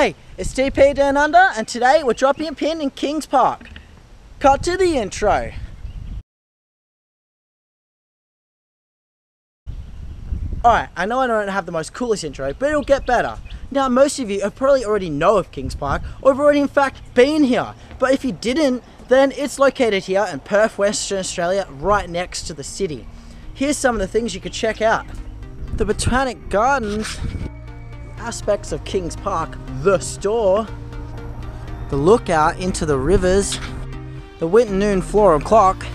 Hey, it's DP Dan Under, and today we're dropping a pin in Kings Park. Cut to the intro. Alright, I know I don't have the most coolest intro, but it'll get better. Now, most of you have probably already know of Kings Park, or have already in fact been here. But if you didn't, then it's located here in Perth, Western Australia, right next to the city. Here's some of the things you could check out. The Botanic Gardens, aspects of Kings Park, the store, the lookout into the rivers, the Winton Noon Floral Clock.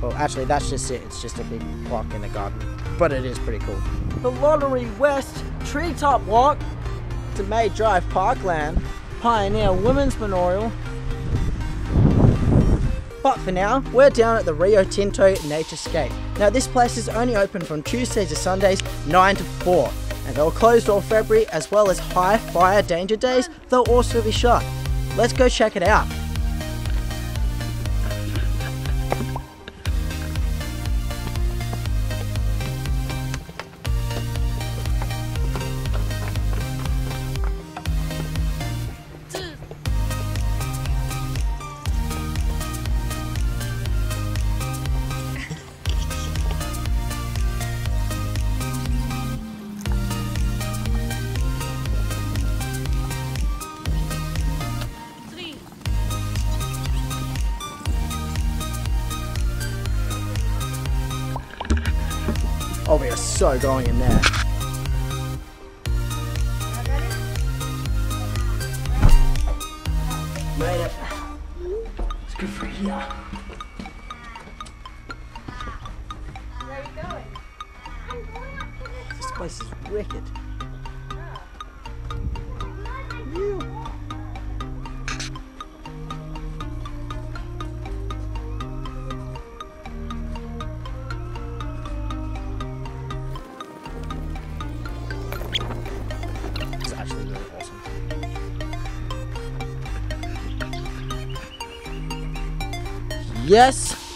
Well, actually, that's just it. It's just a big clock in the garden, but it is pretty cool. The Lottery West Treetop Walk to May Drive Parkland, Pioneer Women's Memorial. But for now, we're down at the Rio Tinto Naturescape. Now, this place is only open from Tuesdays to Sundays, 9 to 4 and they'll close all February as well as high fire danger days, they'll also be shut. Let's go check it out. Oh, we are so going in there. Made it. Uh, it's good for going? This place is wicked. Yes.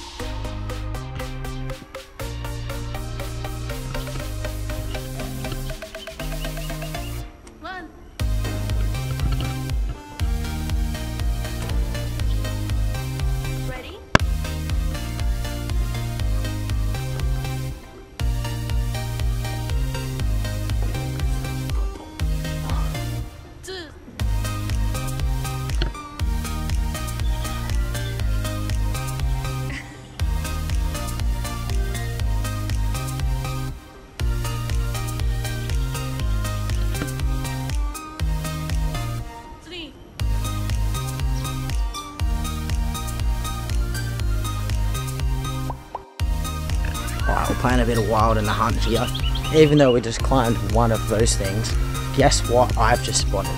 We're playing a bit of wild in the hunt here. Even though we just climbed one of those things, guess what I've just spotted?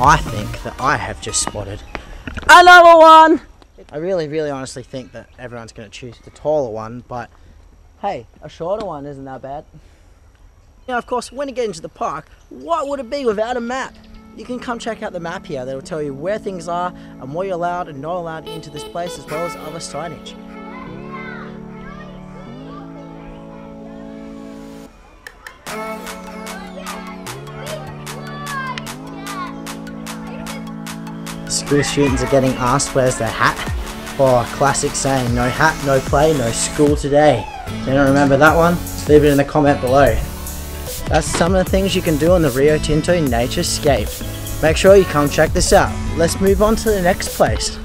I think that I have just spotted another one! I really, really honestly think that everyone's going to choose the taller one, but hey, a shorter one isn't that bad. Now, of course, when you get into the park, what would it be without a map? You can come check out the map here that'll tell you where things are and what you're allowed and not allowed into this place as well as other signage. School students are getting asked where's their hat. Oh, classic saying, no hat, no play, no school today. Do you remember that one? Leave it in the comment below. That's some of the things you can do on the Rio Tinto Naturescape. Make sure you come check this out. Let's move on to the next place.